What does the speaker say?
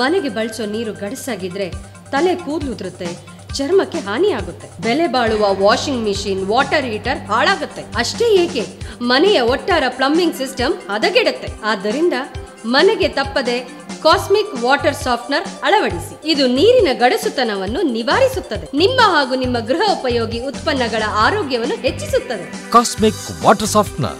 ಮನೆಗೆ ಬಳಸೋ ನೀರು ಗಡಸಾಗಿದ್ರೆ ತಲೆ ಕೂದಲು ಉದುರುತ್ತೆ, ಚರ್ಮಕ್ಕೆ ಹಾನಿಯಾಗುತ್ತೆ. ಬೆಲೆ ಬಾಳುವ ವಾಷಿಂಗ್ ಮಿಷಿನ್ ವಾಟರ್ ಹೀಟರ್ ಹಾಳಾಗುತ್ತೆ. ಅಷ್ಟೇ ಏಕೆ? ಮನೆಯ ಒಟ್ಟಾರ ಪ್ಲಂಬಿಂಗ್ ಸಿಸ್ಟಮ್ ಹದಗೆಡುತ್ತೆ. ಆದ್ದರಿಂದ ಮನೆಗೆ ತಪ್ಪದೆ ಕಾಸ್ಮಿಕ್ ವಾಟರ್ ಸಾಫ್ಟ್ನರ್ ಅಳವಡಿಸಿ. ಇದು ನೀರಿನ ಗಡಸುತನವನ್ನು ನಿವಾರಿಸುತ್ತದೆ. ನಿಮ್ಮ ಹಾಗೂ ನಿಮ್ಮ ಗೃಹ ಉಪಯೋಗಿ ಉತ್ಪನ್ನಗಳ ಆರೋಗ್ಯವನ್ನು ಹೆಚ್ಚಿಸುತ್ತದೆ. Cosmic water softener